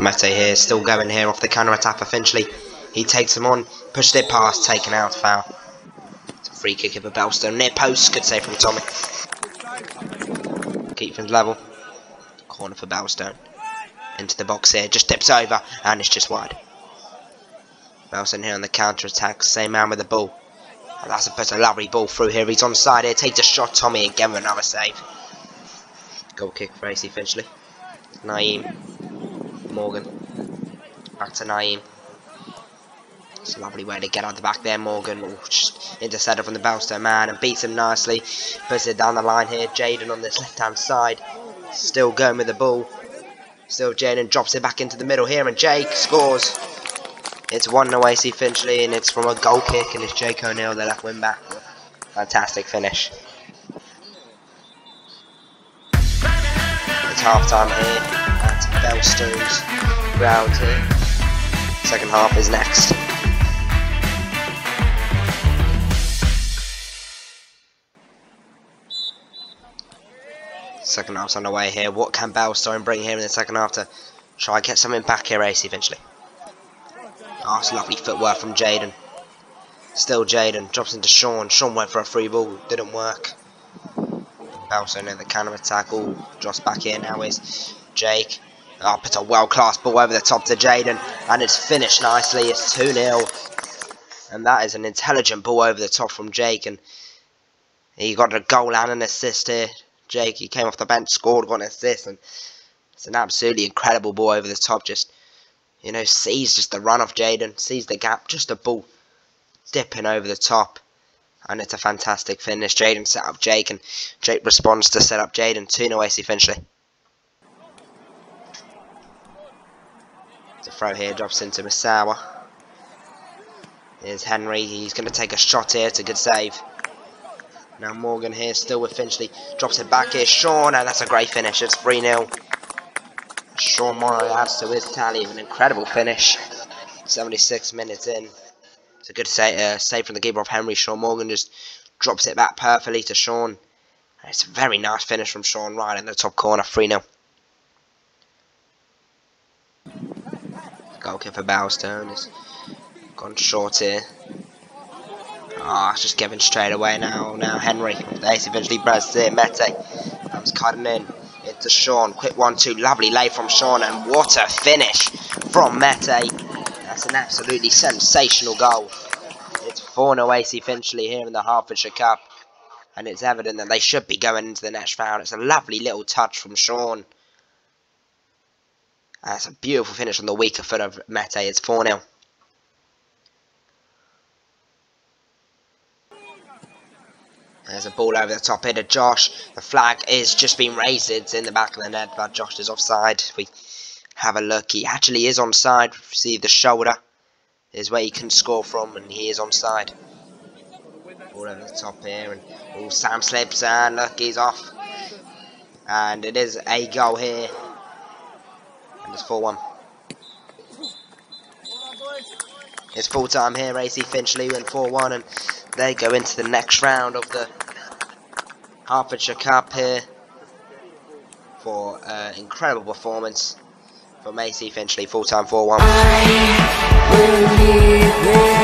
Mete here, still going here off the counter attack for Finchley. He takes him on, pushed it past, taken out, foul. It's a free kick of a Belstone near post, good save from Tommy. Keep things level. Corner for Belstone. Into the box here, just dips over, and it's just wide. Belstone here on the counter attack, same man with the ball. And that's a, puts a lovely ball through here, he's on side here, takes a shot, Tommy again with another save. Goal kick for AC Finchley. Naeem. Morgan. Back to Naeem. It's a lovely way to get out the back there, Morgan. Ooh, just intercepted from the Belstone man and beats him nicely. Puts it down the line here. Jaden on this left hand side. Still going with the ball. Still Jaden drops it back into the middle here and Jake scores. It's 1 0 AC Finchley and it's from a goal kick and it's Jake O'Neill, the left wing back. Fantastic finish. It's half time here Belstone's ground here. Second half is next. Second half's underway here. What can Belstone bring here in the second half to try and get something back here, AC, eventually? Oh, lovely footwork from Jaden. Still Jaden. Drops into Sean. Sean went for a free ball. Didn't work. Belstone in the counter attack. All drops back in. Now is Jake. Oh, puts a world-class ball over the top to Jaden. And it's finished nicely. It's 2-0. And that is an intelligent ball over the top from Jake. And he got a goal and an assist here. Jake, he came off the bench, scored, got an assist, and it's an absolutely incredible ball over the top. Just, you know, sees just the run of Jaden, sees the gap, just a ball dipping over the top, and it's a fantastic finish. Jaden set up Jake, and Jake responds to set up Jaden. 2 0 AC Finchley. The throw here drops into Misawa. Here's Henry, he's going to take a shot here, it's a good save. Now Morgan here, still with Finchley. Drops it back here. Sean, and that's a great finish. It's 3-0. Sean Morrow adds to his tally of an incredible finish. 76 minutes in. It's a good save, uh, save from the keeper of Henry. Sean Morgan just drops it back perfectly to Sean. It's a very nice finish from Sean right in the top corner. 3-0. Goal kick for Belstone is gone short here. Ah, oh, it's just given straight away now. Now Henry. They eventually presses it. Mete comes cutting in. Into Sean. Quick one two. Lovely lay from Sean. And what a finish from Mete. That's an absolutely sensational goal. It's 4 0 AC Finchley here in the Hertfordshire Cup. And it's evident that they should be going into the next round. It's a lovely little touch from Sean. That's a beautiful finish on the weaker foot of Mete. It's 4 0. There's a ball over the top here to Josh. The flag is just been raised. It's in the back of the net, but Josh is offside. If we have a look, he actually is onside. See the shoulder is where he can score from, and he is onside. Ball over the top here, and oh, Sam slips, and look, he's off. And it is a goal here. It's 4-1. It's full time here. AC Finchley went 4-1, and they go into the next round of the Hertfordshire Cup here for uh, incredible performance from AC Finchley, full time 4 1.